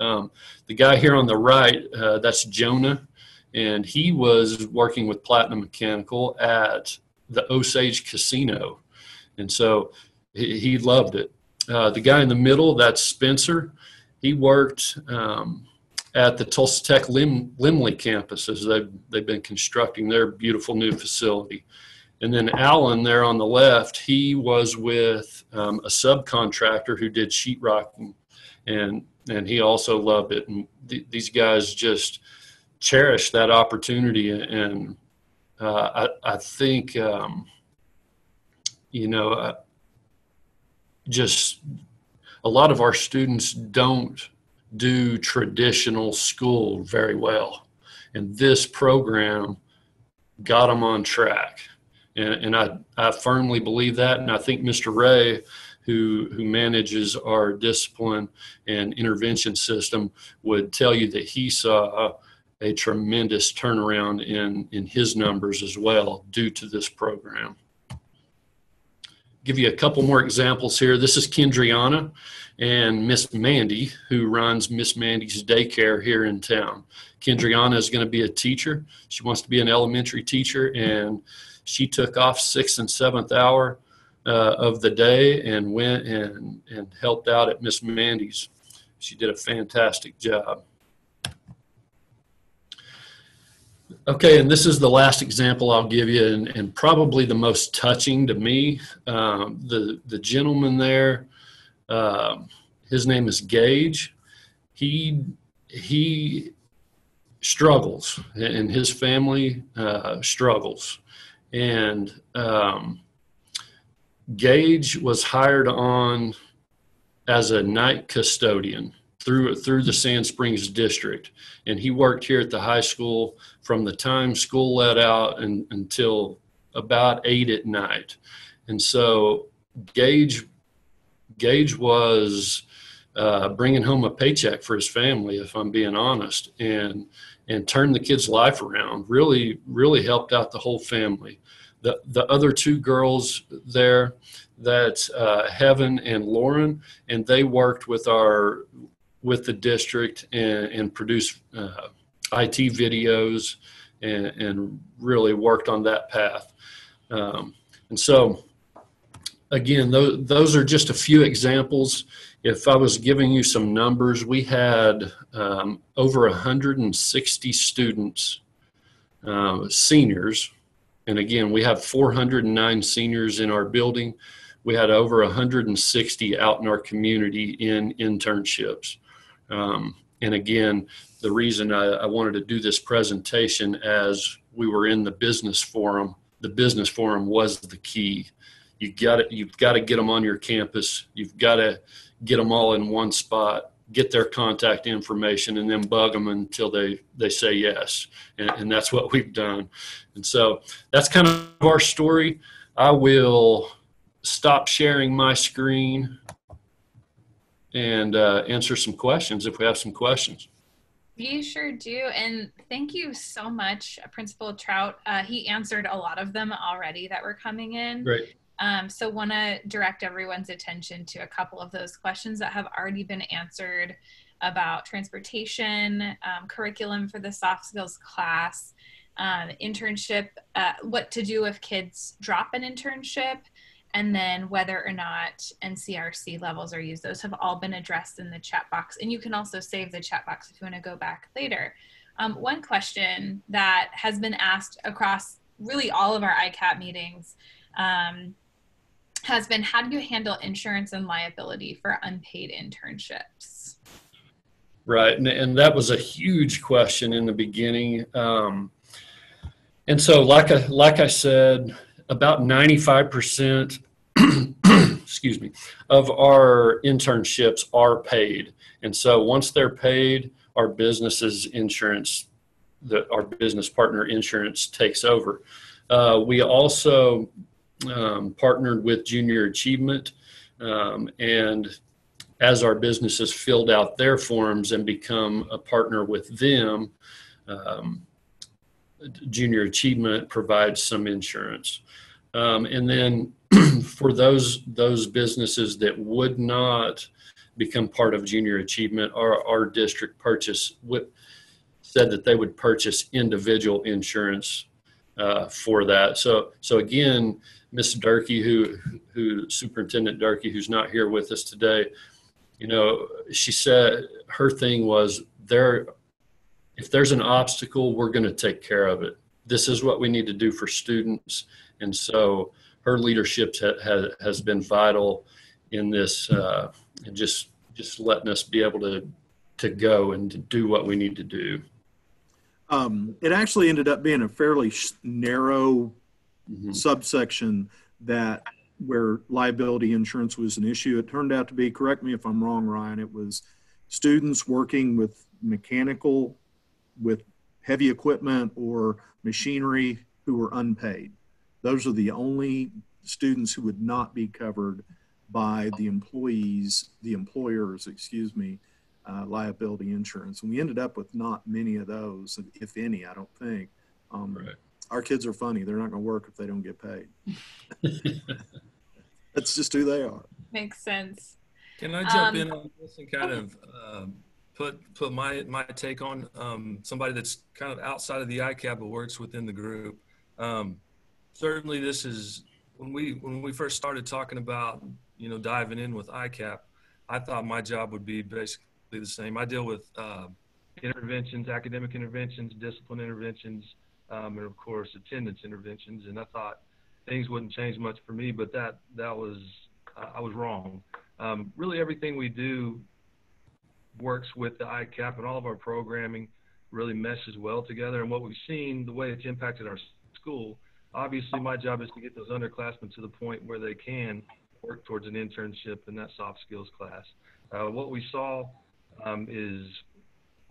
C: Um, the guy here on the right, uh, that's Jonah, and he was working with Platinum Mechanical at the Osage Casino. And so he, he loved it. Uh, the guy in the middle, that's Spencer. He worked um, at the Tulsa Tech Lim, Lemley campus as they've, they've been constructing their beautiful new facility. And then Alan there on the left, he was with um, a subcontractor who did sheetrocking, and and he also loved it. And th- these guys just cherished that opportunity, and uh, I I think um, you know uh, just a lot of our students don't do traditional school very well, and this program got them on track and, and I, I firmly believe that. And I think Mr. Ray, who, who manages our discipline and intervention system, would tell you that he saw a tremendous turnaround in, in his numbers as well due to this program. Give you a couple more examples here. This is Kendriana and Miss Mandy, who runs Miss Mandy's daycare here in town. Kendriana is going to be a teacher. She wants to be an elementary teacher, and she took off sixth and seventh hour uh, of the day and went and, and helped out at Miss Mandy's. She did a fantastic job. Okay, and this is the last example I'll give you, and, and probably the most touching to me. Um, the the gentleman there, um, his name is Gage. He he struggles, and his family uh, struggles and um, Gage was hired on as a night custodian through through the Sand Springs district, and he worked here at the high school from the time school let out and, until about eight at night, and so Gage Gage was uh, bringing home a paycheck for his family, if I'm being honest, and and turned the kid's life around. Really, really helped out the whole family. The the other two girls there, that's uh, Heaven and Lauren, and they worked with our with the district and, and produced uh, IT videos and, and, really worked on that path. Um, and so, again, those, those are just a few examples if I was giving you some numbers, we had um, over 160 students, uh, seniors, and again, we have 409 seniors in our building. We had over 160 out in our community in internships. Um, and again, the reason I, I wanted to do this presentation as we were in the business forum. The business forum was the key. You got to you've got to get them on your campus. You've got to get them all in one spot get their contact information and then bug them until they they say yes. And, and, that's what we've done. And so that's kind of our story. I will stop sharing my screen and uh, answer some questions if we have some questions.
A: You sure do. And thank you so much principal trout. Uh, he answered a lot of them already that were coming in.
C: Great
A: um, so want to direct everyone's attention to a couple of those questions that have already been answered about transportation, um, curriculum for the soft skills class, um, internship, uh, what to do if kids drop an internship, and then whether or not NCRC levels are used. Those have all been addressed in the chat box. And you can also save the chat box if you want to go back later. Um, one question that has been asked across really all of our ICAP meetings um, has been how do you handle insurance and liability for unpaid internships?
C: Right, and, and that was a huge question in the beginning. Um, and so, like I, like I said, about 95%, excuse me, of our internships are paid. And so once they're paid, our business's insurance, the, our business partner insurance takes over. Uh, we also um, partnered with Junior Achievement, um, and as our businesses filled out their forms and become a partner with them, um, Junior Achievement provides some insurance. Um, and then for those those businesses that would not become part of Junior Achievement, our, our district purchase said that they would purchase individual insurance uh, for that. So so again, Miss Durkee, who who Superintendent Durkee, who's not here with us today, you know, she said her thing was there. If there's an obstacle, we're going to take care of it. This is what we need to do for students, and so her leadership ha, ha, has been vital in this, uh, and just just letting us be able to to go and to do what we need to do.
B: Um, it actually ended up being a fairly narrow mm-hmm. subsection that where liability insurance was an issue. It turned out to be, correct me if I'm wrong, Ryan, it was students working with mechanical, with heavy equipment or machinery who were unpaid. Those are the only students who would not be covered by the employees, the employers, excuse me, uh, liability insurance. And we ended up with not many of those, if any, I don't think. Um, right our kids are funny. They're not going to work if they don't get paid. That's just who they are.
A: Makes sense.
F: Can I jump um, in on this and kind of um, put put my my take on um, somebody that's kind of outside of the ICAP but works within the group? Um, certainly, this is when we when we first started talking about you know diving in with ICAP. I thought my job would be basically the same. I deal with uh, interventions, academic interventions, discipline interventions, um, and of course attendance interventions. And I thought things wouldn't change much for me, but that that was I was wrong. Um, really, everything we do works with the ICAP, and all of our programming really meshes well together. And what we've seen, the way it's impacted our school, obviously my job is to get those underclassmen to the point where they can work towards an internship in that soft skills class. Uh, what we saw um, is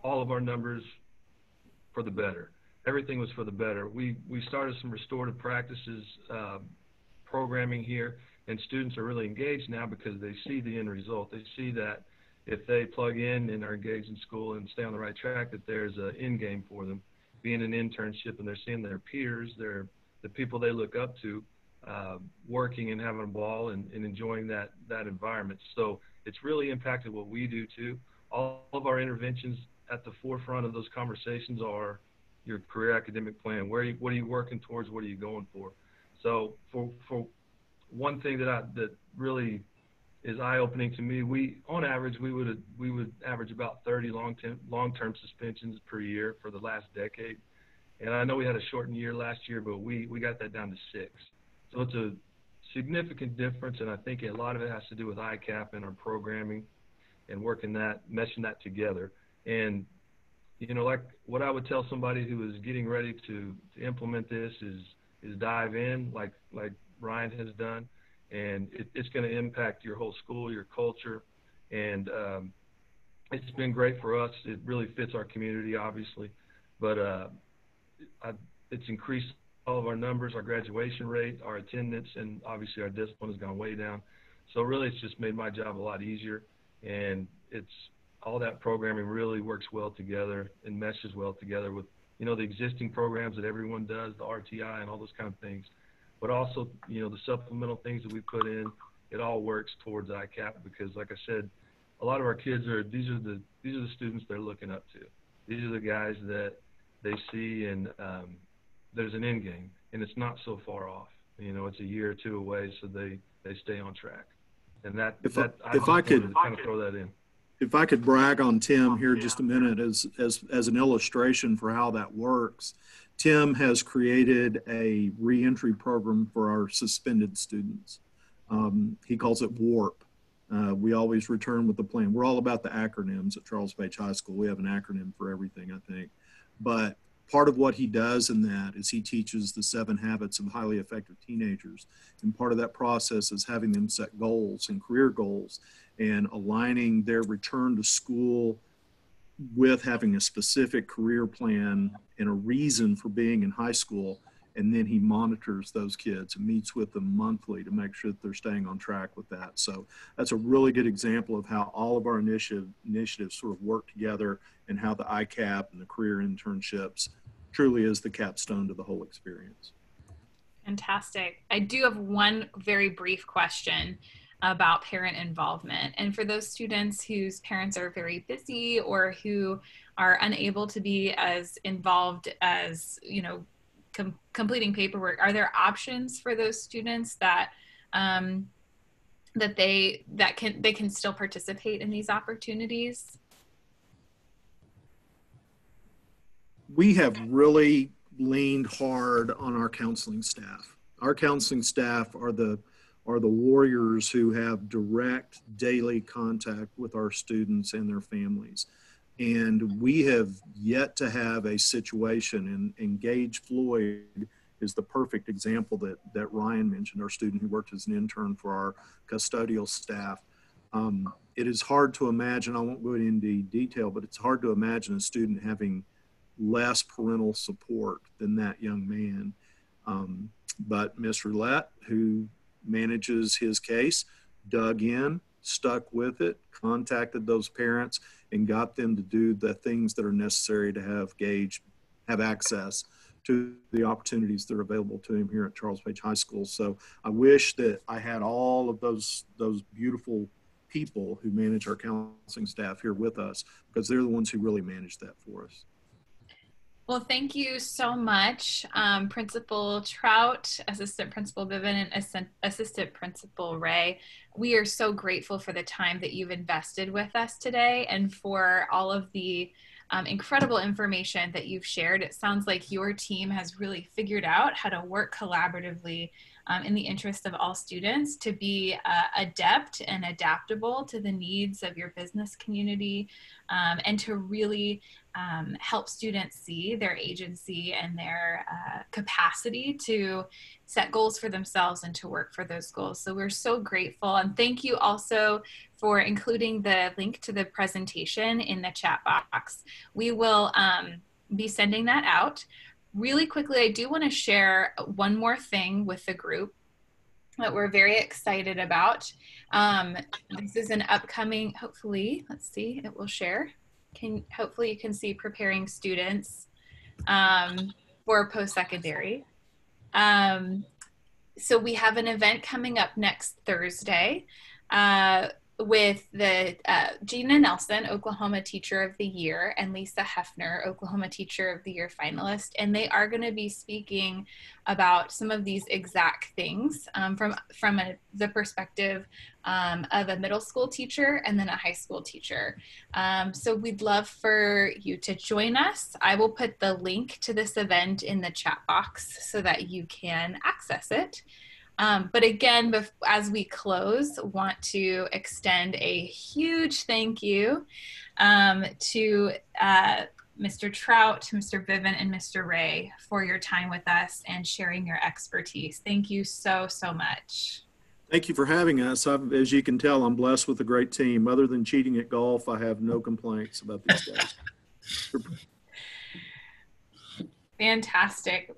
F: all of our numbers for the better everything was for the better. We we started some restorative practices uh, programming here, and students are really engaged now because they see the end result. They see that if they plug in and are engaged in school and stay on the right track, that there's an end game for them. Being an internship, and they're seeing their peers, their the people they look up to, uh, working and having a ball and, and enjoying that that environment. So it's really impacted what we do too. All of our interventions at the forefront of those conversations are your career academic plan. Where are you, what are you working towards? What are you going for? So for for one thing that I that really is eye opening to me, we on average we would we would average about 30 long term long term suspensions per year for the last decade. And I know we had a shortened year last year, but we we got that down to six. So it's a significant difference, and I think a lot of it has to do with ICAP and our programming and working that, meshing that together. And you know, like what I would tell somebody who is getting ready to, to implement this is is dive in, like like Ryan has done, and it, it's going to impact your whole school, your culture, and um, it's been great for us. It really fits our community, obviously, but uh, I, it's increased all of our numbers, our graduation rate, our attendance, and obviously our discipline has gone way down. So really, it's just made my job a lot easier, and it's all that programming really works well together and meshes well together with you know the existing programs that everyone does, the RTI and all those kind of things, but also you know the supplemental things that we put in. It all works towards ICAP because, like I said, a lot of our kids are these are the these are the students they're looking up to. These are the guys that they see and um, there's an end game and it's not so far off. You know, it's a year or two away, so they they stay on track. And that
B: If
F: that
B: I- if I could-
F: kind of throw that in.
B: If I could brag on Tim here just a minute as, as, as an illustration for how that works. Tim has created a reentry program for our suspended students. Um, he calls it WARP. Uh, we always return with the plan. We're all about the acronyms at Charles Page High School. We have an acronym for everything, I think. But part of what he does in that is he teaches the seven habits of highly effective teenagers. And part of that process is having them set goals and career goals and aligning their return to school with having a specific career plan and a reason for being in high school. And then he monitors those kids and meets with them monthly to make sure that they're staying on track with that. So that's a really good example of how all of our initiative, initiatives sort of work together and how the ICAP and the career internships truly is the capstone to the whole experience.
A: Fantastic. I do have one very brief question about parent involvement. And for those students whose parents are very busy or who are unable to be as involved as, you know, com- completing paperwork, are there options for those students that um, that they that can they can still participate in these opportunities?
B: we have really leaned hard on our counseling staff. Our counseling staff are the are the warriors who have direct daily contact with our students and their families. And we have yet to have a situation, and Engage Floyd is the perfect example that, that Ryan mentioned, our student who worked as an intern for our custodial staff. Um, it is hard to imagine, I won't go into detail, but it's hard to imagine a student having less parental support than that young man. Um, but Miss Roulette, who manages his case, dug in, stuck with it, contacted those parents, and got them to do the things that are necessary to have Gage have access to the opportunities that are available to him here at Charles Page High School. So I wish that I had all of those those beautiful people who manage our counseling staff here with us because they're the ones who really manage that for us.
A: Well, thank you so much, um, Principal Trout, Assistant Principal Bivin, and Assi- Assistant Principal Ray. We are so grateful for the time that you've invested with us today and for all of the um, incredible information that you've shared. It sounds like your team has really figured out how to work collaboratively um, in the interest of all students to be uh, adept and adaptable to the needs of your business community um, and to really um, help students see their agency and their uh, capacity to set goals for themselves and to work for those goals. So we're so grateful. And thank you also for including the link to the presentation in the chat box. We will um, be sending that out. Really quickly, I do want to share one more thing with the group that we're very excited about. Um, this is an upcoming, hopefully, let's see, it will share can hopefully you can see preparing students um, for post-secondary. Um, so we have an event coming up next Thursday uh, with the uh, Gina Nelson, Oklahoma Teacher of the Year, and Lisa Hefner, Oklahoma Teacher of the Year finalist, and they are going to be speaking about some of these exact things um, from from a, the perspective um, of a middle school teacher and then a high school teacher. Um, so we'd love for you to join us. I will put the link to this event in the chat box so that you can access it. Um, but again, bef- as we close, want to extend a huge thank you um, to uh, Mr. Trout, Mr. Bivin, and Mr. Ray for your time with us and sharing your expertise. Thank you so, so much.
B: Thank you for having us. I've, as you can tell, I'm blessed with a great team. Other than cheating at golf, I have no complaints about these guys.
A: Fantastic.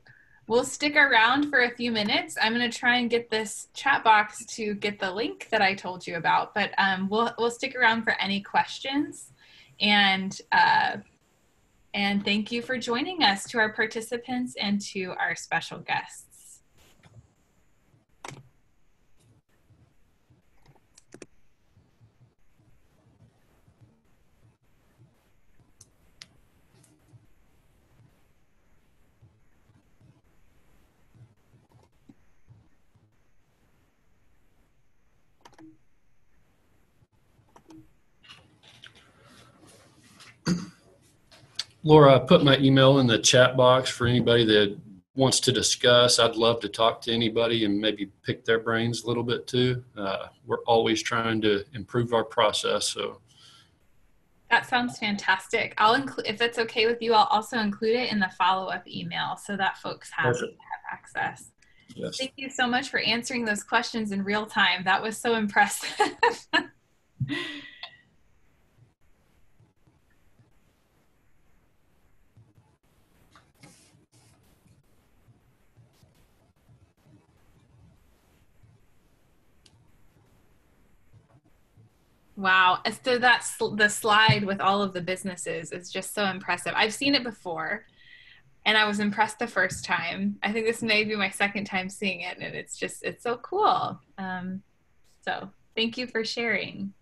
A: We'll stick around for a few minutes. I'm going to try and get this chat box to get the link that I told you about, but um, we'll we'll stick around for any questions. And uh, and thank you for joining us to our participants and to our special guests.
C: Laura, I put my email in the chat box for anybody that wants to discuss. I'd love to talk to anybody and maybe pick their brains a little bit too. Uh, we're always trying to improve our process. So
A: that sounds fantastic. I'll include, if that's okay with you, I'll also include it in the follow up email so that folks have, have access. Yes. Thank you so much for answering those questions in real time. That was so impressive. Wow. So that's the slide with all of the businesses is just so impressive. I've seen it before and I was impressed the first time. I think this may be my second time seeing it and it's just, it's so cool. Um, so thank you for sharing.